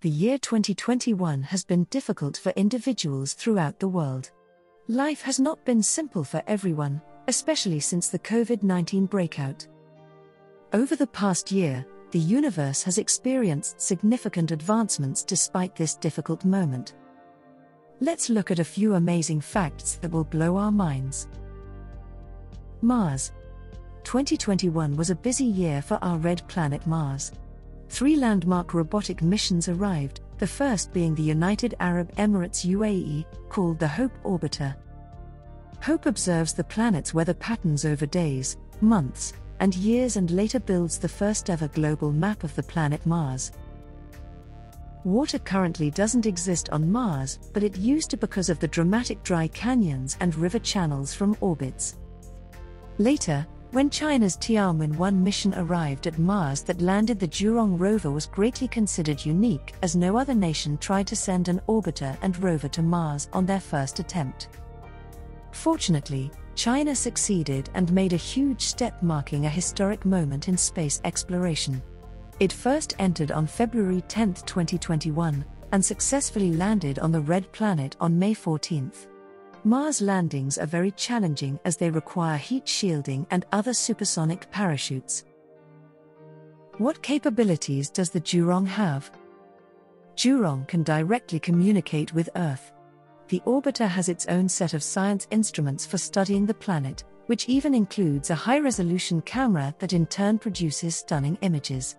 The year 2021 has been difficult for individuals throughout the world. Life has not been simple for everyone, especially since the COVID 19 breakout. Over the past year, the universe has experienced significant advancements despite this difficult moment. Let's look at a few amazing facts that will blow our minds. Mars 2021 was a busy year for our red planet Mars. Three landmark robotic missions arrived, the first being the United Arab Emirates UAE, called the Hope Orbiter. Hope observes the planet's weather patterns over days, months, and years and later builds the first ever global map of the planet Mars. Water currently doesn't exist on Mars, but it used to because of the dramatic dry canyons and river channels from orbits. Later, when China's Tianwen 1 mission arrived at Mars that landed the Zhurong rover was greatly considered unique as no other nation tried to send an orbiter and rover to Mars on their first attempt. Fortunately, China succeeded and made a huge step marking a historic moment in space exploration. It first entered on February 10, 2021, and successfully landed on the Red Planet on May 14. Mars landings are very challenging as they require heat shielding and other supersonic parachutes. What capabilities does the Zhurong have? Zhurong can directly communicate with Earth. The orbiter has its own set of science instruments for studying the planet, which even includes a high resolution camera that in turn produces stunning images.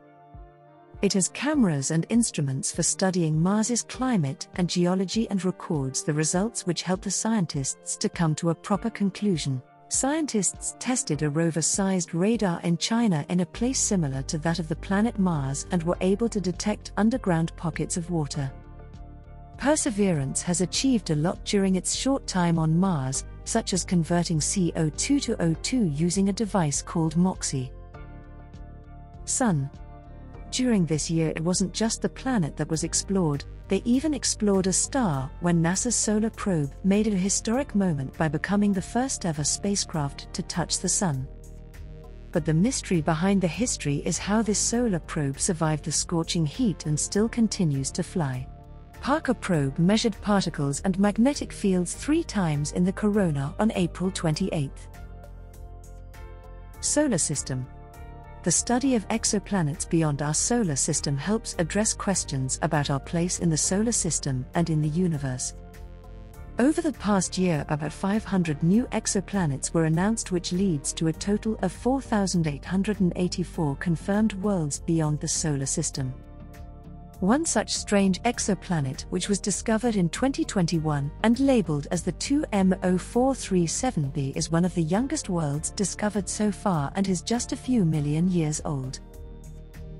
It has cameras and instruments for studying Mars's climate and geology and records the results which help the scientists to come to a proper conclusion. Scientists tested a rover sized radar in China in a place similar to that of the planet Mars and were able to detect underground pockets of water. Perseverance has achieved a lot during its short time on Mars, such as converting CO2 to O2 using a device called MOXIE. Sun during this year, it wasn't just the planet that was explored, they even explored a star when NASA's solar probe made it a historic moment by becoming the first ever spacecraft to touch the Sun. But the mystery behind the history is how this solar probe survived the scorching heat and still continues to fly. Parker probe measured particles and magnetic fields three times in the corona on April 28. Solar System the study of exoplanets beyond our solar system helps address questions about our place in the solar system and in the universe. Over the past year, about 500 new exoplanets were announced, which leads to a total of 4,884 confirmed worlds beyond the solar system. One such strange exoplanet, which was discovered in 2021 and labeled as the 2M0437b, is one of the youngest worlds discovered so far and is just a few million years old.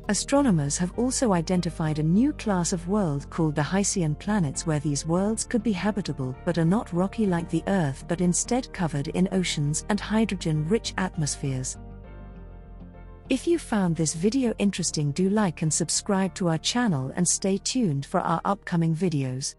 Astronomers have also identified a new class of world called the Hycean planets, where these worlds could be habitable but are not rocky like the Earth but instead covered in oceans and hydrogen rich atmospheres. If you found this video interesting do like and subscribe to our channel and stay tuned for our upcoming videos.